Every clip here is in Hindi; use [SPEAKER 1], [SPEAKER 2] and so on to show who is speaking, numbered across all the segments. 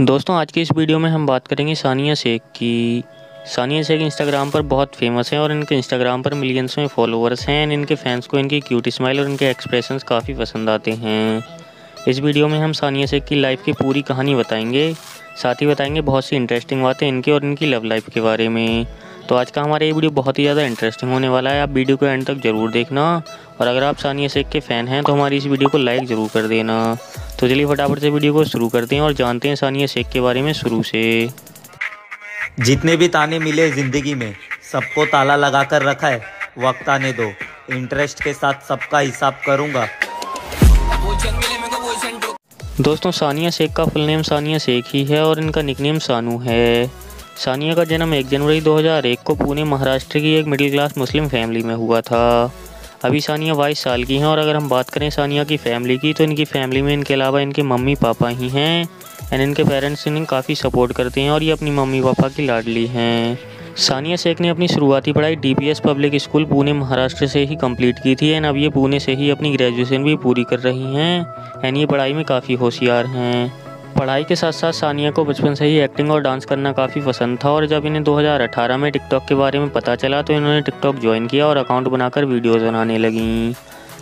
[SPEAKER 1] दोस्तों, आज की इस वीडियो में हम बात करेंगे सानिया शेख की। सानिया शेख इंस्टाग्राम पर बहुत फ़ेमस हैं और इनके इंस्टाग्राम पर मिलियंस में फॉलोअर्स हैं इनके फैंस को इनकी क्यूट स्माइल और इनके एक्सप्रेशंस काफ़ी पसंद आते हैं। इस वीडियो में हम सानिया शेख की लाइफ की पूरी कहानी बताएँगे। साथ ही बताएँगे बहुत सी इंटरेस्टिंग बातें इनके और इनकी लव लाइफ के बारे में। तो आज का हमारा ये वीडियो बहुत ही ज़्यादा इंटरेस्टिंग होने वाला है। आप वीडियो को एंड तक ज़रूर देखना। और अगर आप सानिया शेख के फ़ैन हैं तो हमारी इस वीडियो को लाइक ज़रूर कर देना। तो चलिए फटाफट से वीडियो को शुरू करते हैं और जानते हैं सानिया शेख के बारे में शुरू से।
[SPEAKER 2] जितने भी ताने मिले ज़िंदगी में सबको ताला लगा कर रखा है। वक्त आने दो। इंटरेस्ट के साथ सबका हिसाब करूँगा।
[SPEAKER 1] दोस्तों सानिया शेख का फुल नेम सानिया शेख ही है और इनका निकनेम सानू है। सानिया का जन्म 1 जनवरी 2001 को पुणे, महाराष्ट्र की एक मिडिल क्लास मुस्लिम फैमिली में हुआ था। अभी सानिया बाईस साल की हैं और अगर हम बात करें सानिया की फ़ैमिली की तो इनकी फ़ैमिली में इनके अलावा इनके मम्मी पापा ही हैं एंड इनके पेरेंट्स इन्हें काफ़ी सपोर्ट करते हैं और ये अपनी मम्मी पापा की लाडली हैं। सानिया शेख ने अपनी शुरुआती पढ़ाई DPS public school Pune, Maharashtra से ही कंप्लीट की थी एंड अब ये पुणे से ही अपनी ग्रेजुएशन भी पूरी कर रही हैं एंड ये पढ़ाई में काफ़ी होशियार हैं। पढ़ाई के साथ साथ सानिया को बचपन से ही एक्टिंग और डांस करना काफ़ी पसंद था और जब इन्हें 2018 में टिकटॉक के बारे में पता चला तो इन्होंने टिकटॉक ज्वाइन किया और अकाउंट बनाकर वीडियोज़ बनाने लगीं।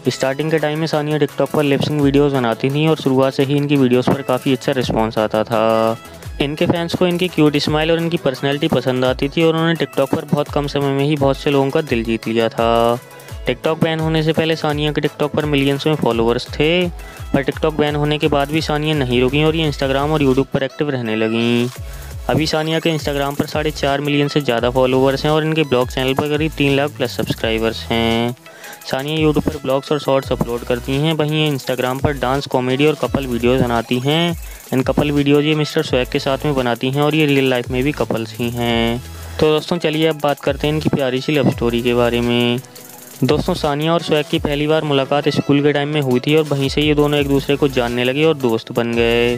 [SPEAKER 1] स्टार्टिंग के टाइम में सानिया टिकटॉक पर लिपसिंग वीडियोज़ बनाती थी और शुरुआत से ही इनकी वीडियोज़ पर काफ़ी अच्छा रिस्पॉन्स आता था। इनके फैंस को इनकी क्यूट स्माइल और इनकी पर्सनैलिटी पसंद आती थी और उन्होंने टिकटॉक पर बहुत कम समय में ही बहुत से लोगों का दिल जीत लिया था। टिकटॉक बैन होने से पहले सानिया के टिकटॉक पर मिलियंस में फॉलोअर्स थे, पर टिकटॉक बैन होने के बाद भी सानिया नहीं रुकी और ये इंस्टाग्राम और यूट्यूब पर एक्टिव रहने लगीं। अभी सानिया के इंस्टाग्राम पर साढ़े चार मिलियन से ज़्यादा फॉलोअर्स हैं और इनके ब्लॉग चैनल पर करीब तीन लाख प्लस सब्सक्राइबर्स हैं। सानिया यूट्यूब पर ब्लॉग्स और शॉर्ट्स अपलोड करती हैं, वहीं ये इंस्टाग्राम पर डांस कॉमेडी और कपल वीडियोज़ बनाती हैं। इन कपल वीडियोज़ ये मिस्टर स्वैग के साथ में बनाती हैं और ये रियल लाइफ में भी कपल्स ही हैं। तो दोस्तों, चलिए अब बात करते हैं इनकी प्यारी सी लव स्टोरी के बारे में। दोस्तों, सानिया और स्वैग की पहली बार मुलाकात स्कूल के टाइम में हुई थी और वहीं से ये दोनों एक दूसरे को जानने लगे और दोस्त बन गए।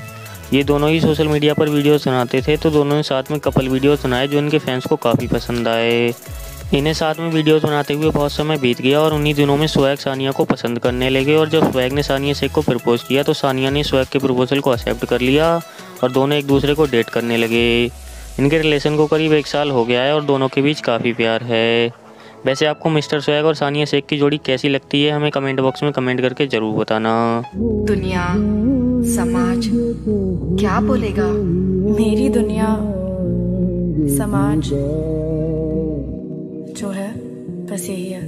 [SPEAKER 1] ये दोनों ही सोशल मीडिया पर वीडियोस बनाते थे तो दोनों ने साथ में कपल वीडियोस बनाए जो इनके फैंस को काफ़ी पसंद आए। इन्हें साथ में वीडियोस बनाते हुए बहुत समय बीत गया और उन्हीं दिनों में स्वैग सानिया को पसंद करने लगे और जब स्वैग ने सानिया शेख को प्रपोज किया तो सानिया ने स्वैग के प्रपोजल को एक्सेप्ट कर लिया और दोनों एक दूसरे को डेट करने लगे। इनके रिलेशन को करीब एक साल हो गया है और दोनों के बीच काफ़ी प्यार है। वैसे आपको मिस्टर स्वैग और सानिया शेख की जोड़ी कैसी लगती है हमें कमेंट बॉक्स में कमेंट करके ज़रूर बताना।
[SPEAKER 3] दुनिया समाज क्या बोलेगा? मेरी दुनिया समाज जो है बस यही है।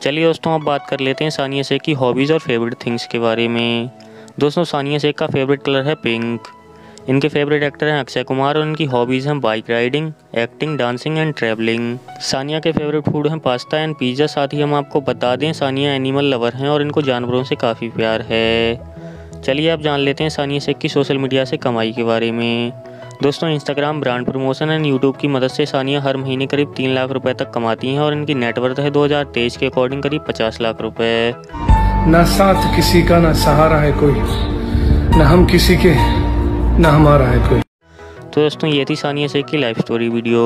[SPEAKER 1] चलिए दोस्तों अब बात कर लेते हैं सानिया शेख की हॉबीज़ और फेवरेट थिंग्स के बारे में। दोस्तों सानिया शेख का फेवरेट कलर है पिंक इनके फेवरेट एक्टर हैं अक्षय कुमार और इनकी हॉबीज़ हैं bike riding acting dancing and travelling Sania के फेवरेट फ़ूड हैं पास्ता एंड पिज़्ज़ा साथ ही हम आपको बता दें सानिया एनिमल लवर हैं और इनको जानवरों से काफ़ी प्यार है। चलिए आप जान लेते हैं सानिया शेख की सोशल मीडिया से कमाई के बारे में। दोस्तों Instagram brand promotion and YouTube की मदद से सानिया हर महीने करीब तीन लाख रुपए तक कमाती हैं और इनकी नेटवर्थ है 2023 के अकॉर्डिंग करीब पचास लाख रुपए।
[SPEAKER 4] ना साथ किसी का ना सहारा है कोई, ना हम किसी के ना हमारा है कोई।
[SPEAKER 1] तो दोस्तों, ये थी सानिया शेख की life story video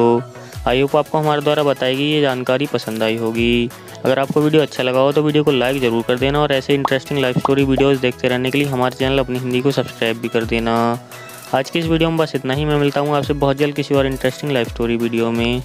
[SPEAKER 1] I hope आपको हमारे द्वारा बताई गई ये जानकारी पसंद आई होगी। अगर आपको वीडियो अच्छा लगा हो तो वीडियो को लाइक ज़रूर कर देना और ऐसे इंटरेस्टिंग लाइफ स्टोरी वीडियोस देखते रहने के लिए हमारे चैनल अपनी हिंदी को सब्सक्राइब भी कर देना। आज की इस वीडियो में बस इतना ही। मैं मिलता हूँ आपसे बहुत जल्द किसी और इंटरेस्टिंग लाइफ स्टोरी वीडियो में।